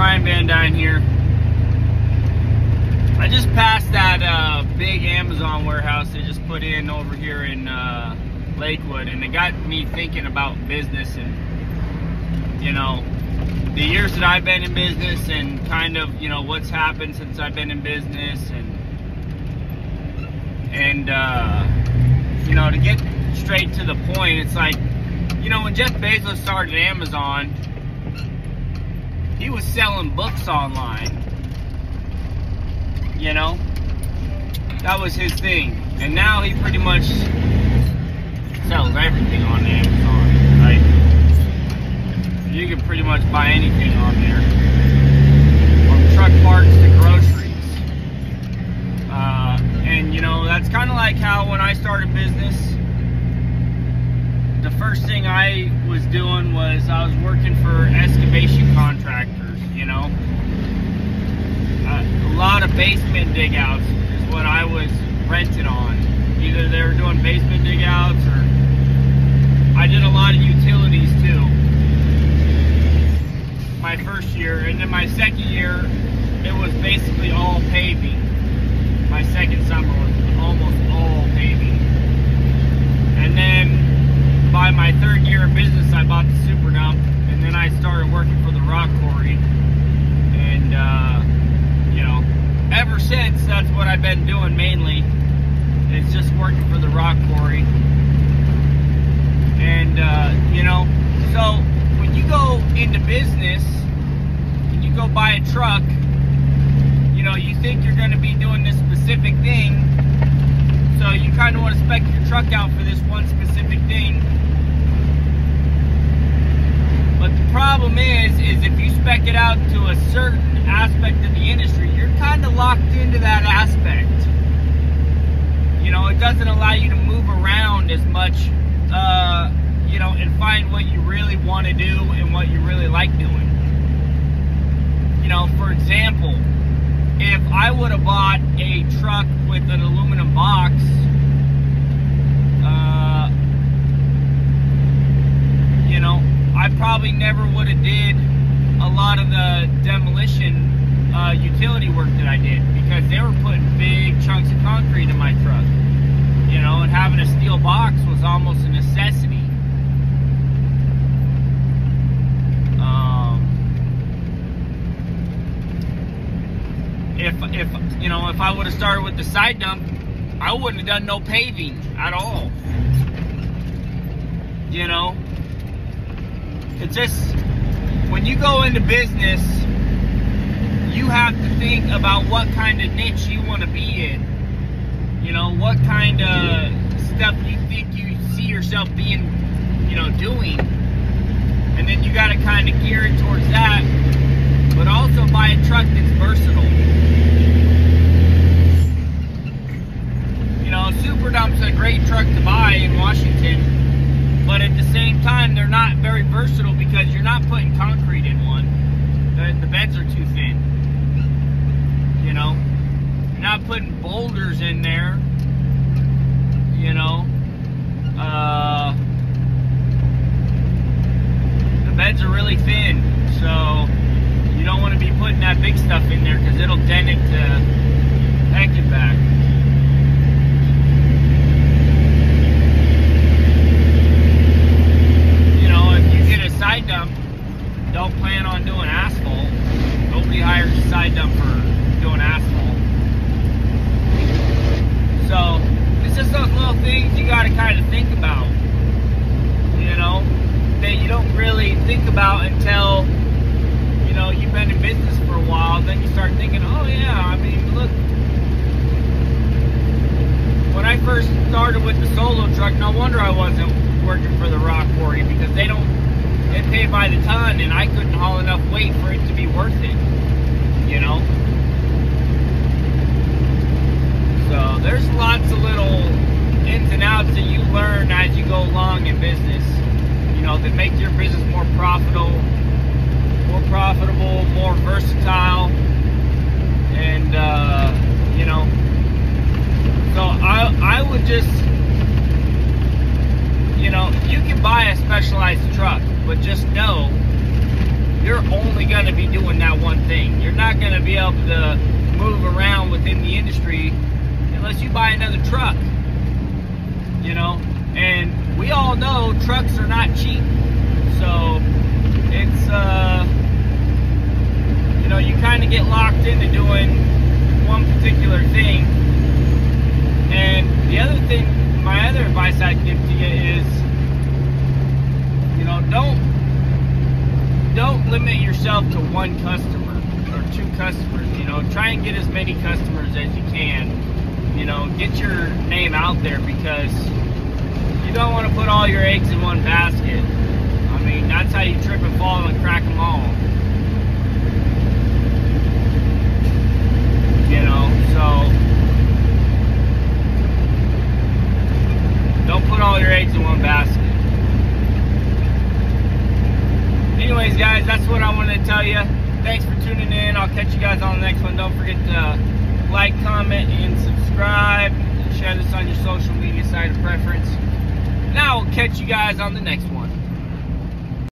Brian VanDuyn here. I just passed that uh, big Amazon warehouse they just put in over here in uh, Lakewood, and it got me thinking about business and, you know, the years that I've been in business and kind of, you know, what's happened since I've been in business and, and, uh, you know, to get straight to the point, it's like, you know, when Jeff Bezos started Amazon, he was selling books online. You know? That was his thing. And now he pretty much sells everything on Amazon. Like, you can pretty much buy anything on there. From truck parts to groceries. Uh, and, you know, that's kind of like how when I started business, first thing I was doing was I was working for excavation contractors, you know. Uh, a lot of basement dig outs is what I was rented on. Either they were doing basement dig outs or I did a lot of utilities too. My first year, and then my second year, it was basically all paving. My second summer was almost all paving. And then by my third year of business, I bought the super dump, and then I started working for the rock quarry. And, uh, you know, ever since, that's what I've been doing mainly. It's just working for the rock quarry. And, uh, you know, so when you go into business, and you go buy a truck, you know, you think you're going to be doing this specific thing. So you kind of want to spec your truck out for this one specific thing but the problem is, is if you spec it out to a certain aspect of the industry, kind of locked into that aspect. You know, it doesn't allow you to move around as much, uh, you know, and find what you really want to do and what you really like doing. You know, for example, if I would have bought a truck with an aluminum box, uh, you know, I probably never would have did a lot of the demolition uh, utility work that I did because they were putting big chunks of concrete in my truck. You know, and having a steel box was almost a necessity. Um, if if you know if I would have started with the side dump, I wouldn't have done no paving at all. You know, it's just when you go into business, you have to think about what kind of niche you want to be in. You know, what kind of stuff you think you see yourself being, you know, doing. And then you got to kind of gear it towards that, but also buy a truck that's versatile. You know, Super Dump's a great truck to buy in Washington but at the same time, they're not very versatile because you're not putting concrete in one. The, the beds are too thin. You know, you're not putting boulders in there. You know, uh, the beds are really thin, so you don't want to be putting that big stuff in there because it'll dent it to heck it back. You know, if you get a side dump don't plan on doing asphalt. Nobody hires a side dump for doing asphalt. So it's just those little things you got to kind of think about. You know, that you don't really think about until you know you've been in business for a while. Then you start thinking, oh yeah, I mean, look. When I first started with the solo truck, no wonder I wasn't working for the rock quarry because they don't they pay by the ton, and I couldn't haul enough weight for it to be worth it. You know. So there's lots of little ins and outs that you learn as you go along in business. You know, that make your business more profitable, more profitable, more versatile, and uh, you know. So I I would just you know, you can buy a specialized truck, but just know you're only going to be doing that one thing. You're not going to be able to move around within the industry unless you buy another truck. You know, and we all know trucks are not cheap. So it's uh you know, you kind of get locked into doing one particular thing. And the other thing, my other advice I'd give to you is, you know, don't don't limit yourself to one customer or two customers. You know, try and get as many customers as you can. You know, get your name out there because you don't want to put all your eggs in one basket. I mean, that's how you trip and fall and crack them all. You know, so don't put all your eggs in one basket. Anyways, guys, that's what I wanted to tell you. Thanks for tuning in. I'll catch you guys on the next one. Don't forget to like, comment, and subscribe. And Share this on your social media site of preference. Now, I will catch you guys on the next one.